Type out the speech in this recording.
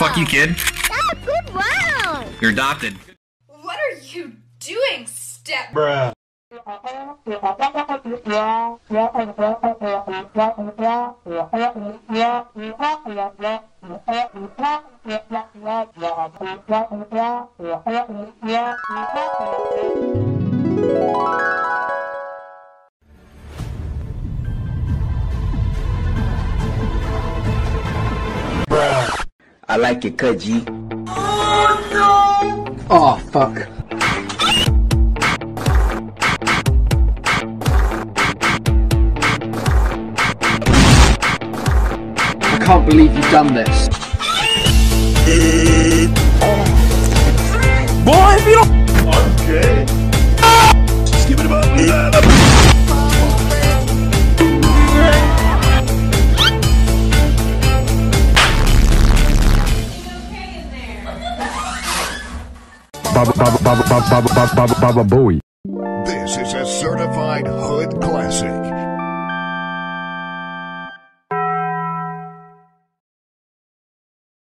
Fuck you, kid. Good round. You're adopted. What are you doing, Step? Bruh. I like your cut, G. Oh, fuck. I can't believe you've done this. Boy, if you don't. Okay. This is a certified hood classic.